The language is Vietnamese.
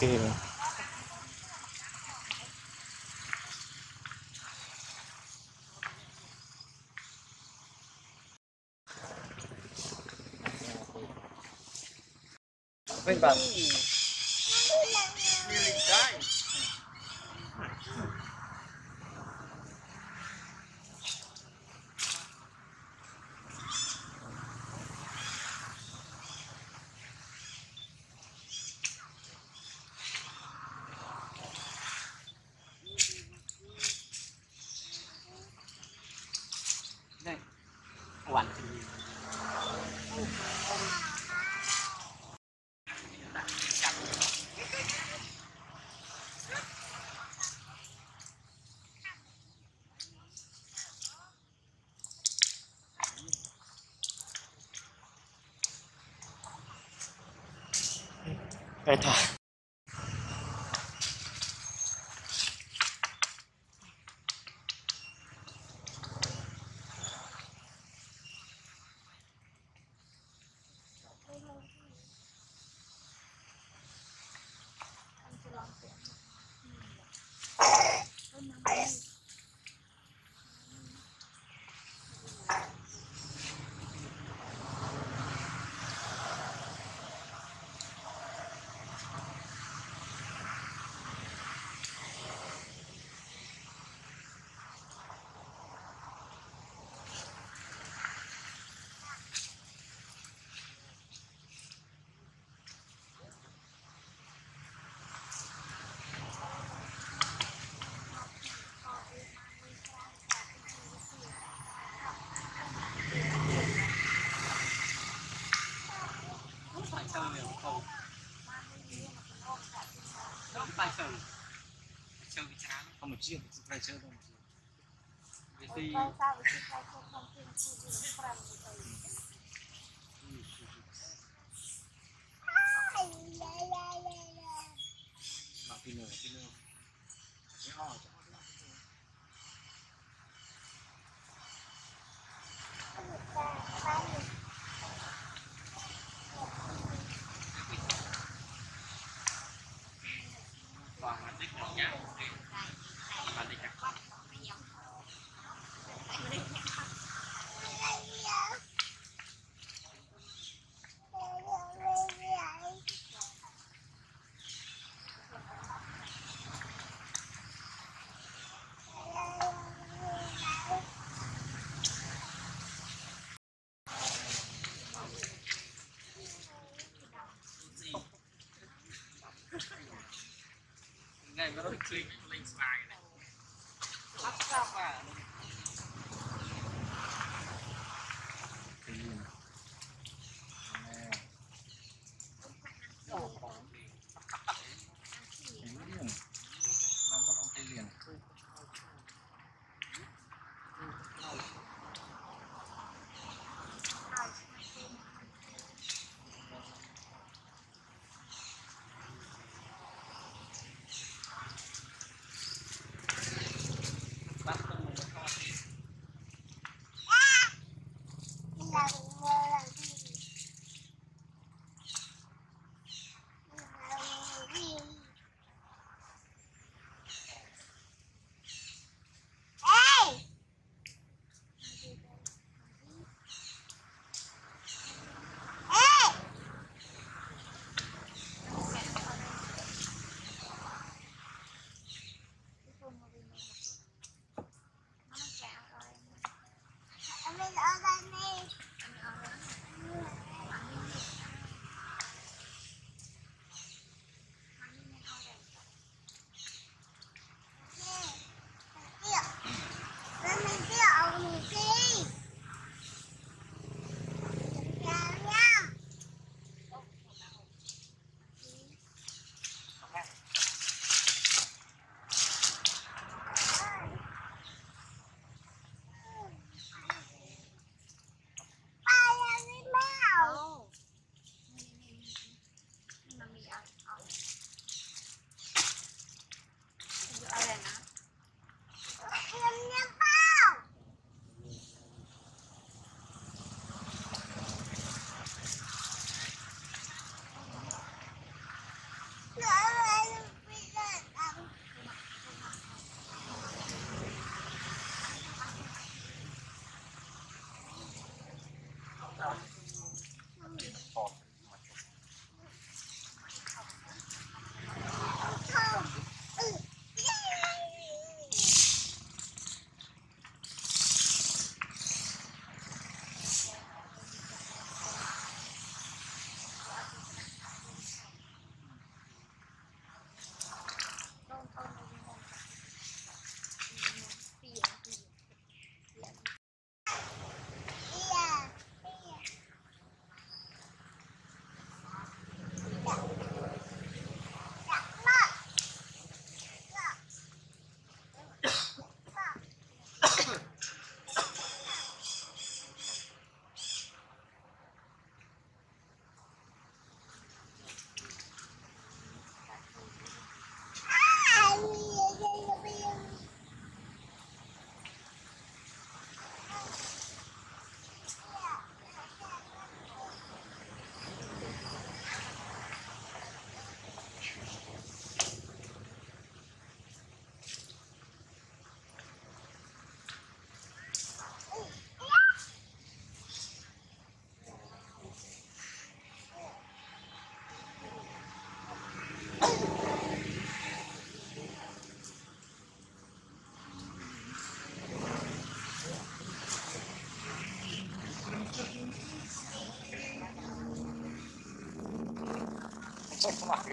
ok Vem, 哎，他。Bị chán Không một chiếc, phải chơi đâu. vì thì Để không bỏ lỡ những video hấp dẫn toàn là tích một nhà và tích cả ngày mà này. Vamos lá.